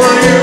for you.